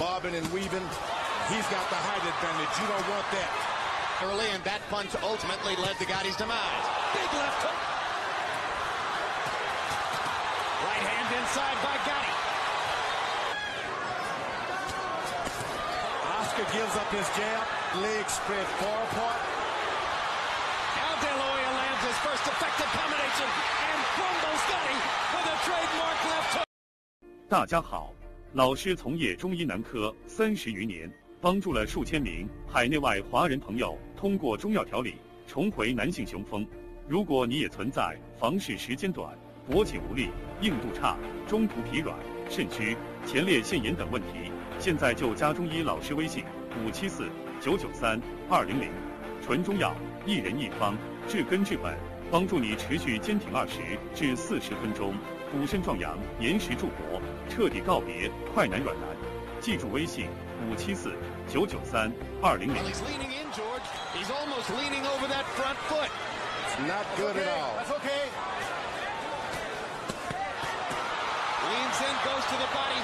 bobbing and weaving. He's got the height advantage. You don't want that. Early, and that punch ultimately led to Gatti's demise. Big left hook. Right hand inside by Gatti. Oscar gives up his jab. Legs spread far apart. Al De Loya lands his first effective combination and crumbles Gatti with a trademark left hook. 大家好。老师从业中医男科三十余年，帮助了数千名海内外华人朋友通过中药调理重回男性雄风。如果你也存在房事时间短、勃起无力、硬度差、中途疲软、肾虚、前列腺炎等问题，现在就加中医老师微信五七四九九三二零零，纯中药，一人一方，治根治本，帮助你持续坚挺二十至四十分钟，补肾壮阳，延时助国，彻底告别快男软男。记住微信五七四九九三二零零。he's leaning in, George. He's almost leaning over that front foot. It's not good at all. That's okay. Leans in, goes to the body.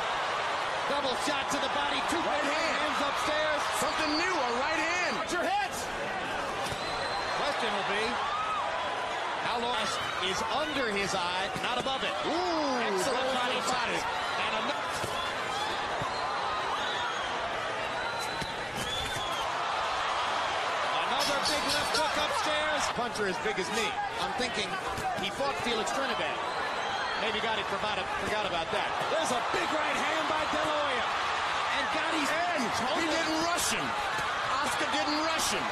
Double shot to the body. Two Right hand. hands upstairs. Something new, a right hand. Watch your heads. Question will be how is under his eye, not above it. Ooh, Excellent body to the body. And another. Another big left hook upstairs. Puncher as big as me. I'm thinking he fought Felix Trinidad. Maybe got it, forgot, forgot about that. There's a big right hand by De La Hoya. And Gatti's And he didn't rush him. Oscar didn't rush him.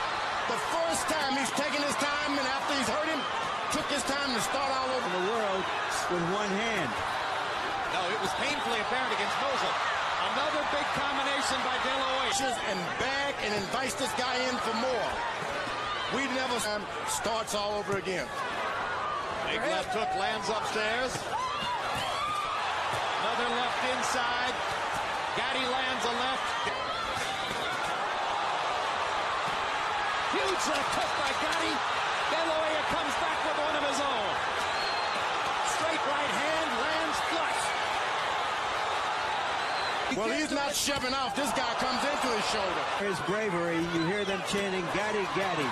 The first time he's taken his time, and after he's hurt him, took his time to start all over. the world with one hand. No, it was painfully apparent against Mosley. Another big combination by De La Hoya. And back and invites this guy in for more. We never starts all over again. Big left hook lands upstairs. Another left inside. Gatti lands a left. Huge left hook by Gatti. De comes back with one of his own. Straight right hand lands flush. Well, he's not shoving off. This guy comes into his shoulder. His bravery, you hear them chanting Gatti, Gatti.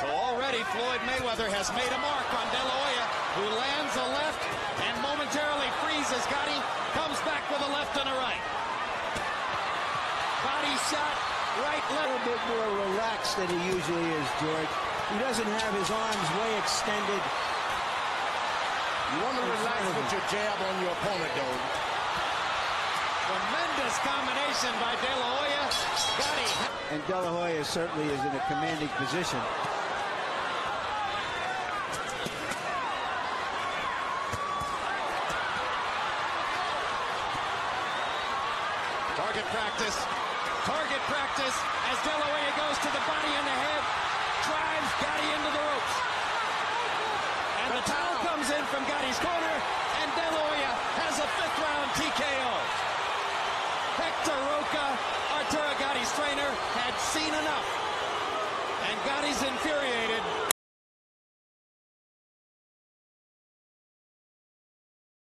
So already Floyd Mayweather has made a mark on De La Hoya, who lands a left and momentarily freezes Gatti, comes back with a left and a right. Body shot, right A left. little bit more relaxed than he usually is, George. He doesn't have his arms way extended. You want to relax with your jab on your opponent, though. Tremendous combination by De La Hoya. Gatti. And De La Hoya certainly is in a commanding position. Target practice. Target practice as De goes to the body and the head. Drives Gatti into the ropes. And the towel comes in from Gatti's corner. And De has a fifth round TKO. Hector Roca, Arturo Gatti's trainer, had seen enough. And Gatti's infuriated.